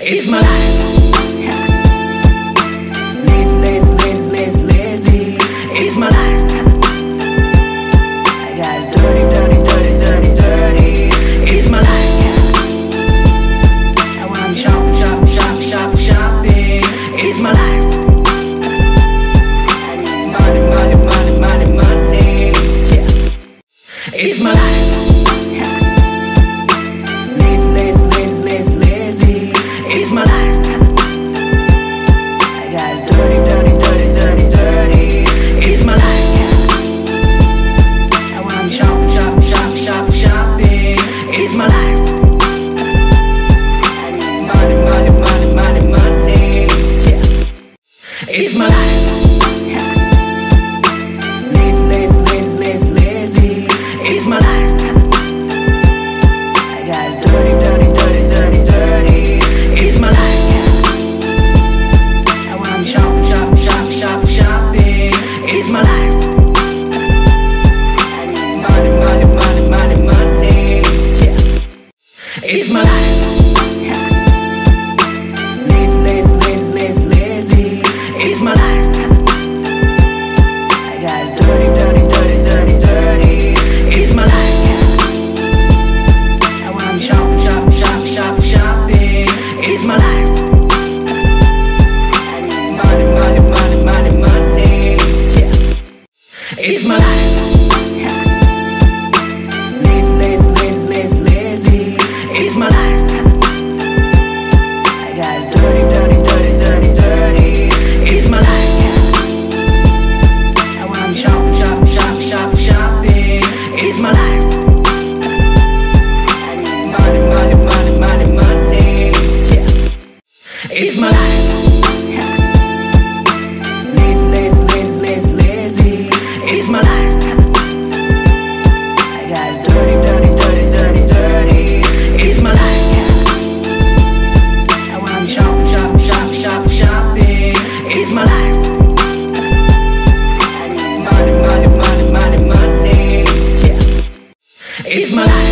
It's my life. Lazy, lazy, lazy, lazy, lazy. It's my life. I got dirty, dirty, dirty, dirty, dirty. It's my life. I wanna shop, shop, shop, shop, shopping. It's my life. Money, money, money, money, money. Yeah. It's my life. It's my life. It's my life. It's my life. I got dirty, dirty, dirty, dirty, dirty. It's my life. I shopping. It's my life. Money, money, money, money, money. Yeah. It's my life.